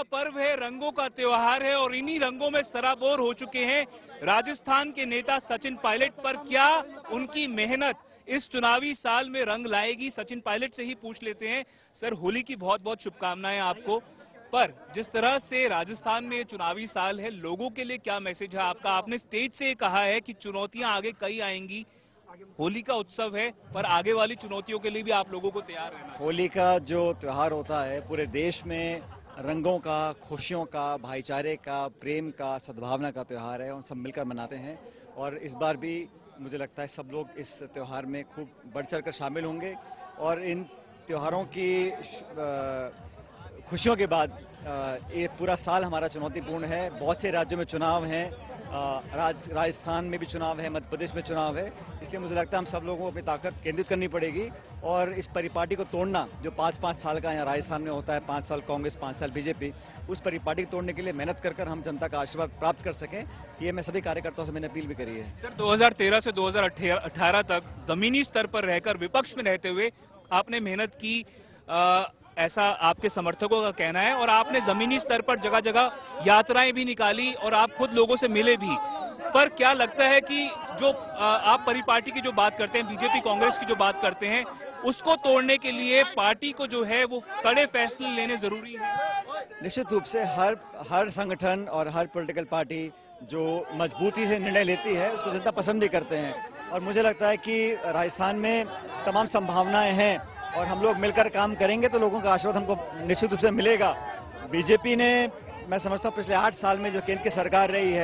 का पर्व है, रंगों का त्योहार है और इन्हीं रंगों में सराबोर हो चुके हैं राजस्थान के नेता सचिन पायलट। पर क्या उनकी मेहनत इस चुनावी साल में रंग लाएगी, सचिन पायलट से ही पूछ लेते हैं। सर, होली की बहुत बहुत शुभकामनाएँ आपको। पर जिस तरह से राजस्थान में चुनावी साल है, लोगों के लिए क्या मैसेज है आपका? आपने स्टेज से कहा है कि चुनौतियाँ आगे कई आएँगी। होली का उत्सव है, पर आगे वाली चुनौतियों के लिए भी आप लोगों को तैयार रहना होली का जो त्योहार होता है, पूरे देश में रंगों का, खुशियों का, भाईचारे का, प्रेम का, सद्भावना का त्यौहार है और सब मिलकर मनाते हैं। और इस बार भी मुझे लगता है सब लोग इस त्यौहार में खूब बढ़ चढ़ कर शामिल होंगे। और इन त्यौहारों की खुशियों के बाद ये पूरा साल हमारा चुनौतीपूर्ण है। बहुत से राज्यों में चुनाव हैं। राज, राजस्थान में भी चुनाव है मध्य प्रदेश में चुनाव है। इसलिए मुझे लगता है हम सब लोगों को अपनी ताकत केंद्रित करनी पड़ेगी और इस परिपाटी को तोड़ना जो पाँच पाँच साल का यहाँ राजस्थान में होता है पाँच साल कांग्रेस पाँच साल बीजेपी उस परिपाटी को तोड़ने के लिए मेहनत कर कर हम जनता का आशीर्वाद प्राप्त कर सकें। ये मैं सभी कार्यकर्ताओं से मैंने अपील भी करी है। सर 2013 से 2018 तक जमीनी स्तर पर रहकर विपक्ष में रहते हुए आपने मेहनत की। ऐसा आपके समर्थकों का कहना है और आपने जमीनी स्तर पर जगह जगह यात्राएँ भी निकाली और आप खुद लोगों से मिले भी। पर क्या लगता है कि जो आप परिपाटी की जो बात करते हैं, बीजेपी कांग्रेस की जो बात करते हैं, उसको तोड़ने के लिए पार्टी को जो है वो कड़े फैसले लेने ज़रूरी है? निश्चित रूप से हर हर संगठन और हर पॉलिटिकल पार्टी जो मजबूती से निर्णय लेती है, उसको जनता पसंद भी करते हैं। और मुझे लगता है कि राजस्थान में तमाम संभावनाएँ हैं। और हम लोग मिलकर काम करेंगे तो लोगों का आशीर्वाद हमको निश्चित रूप से मिलेगा। बीजेपी ने, मैं समझता हूँ, पिछले आठ साल में जो केंद्र की सरकार रही है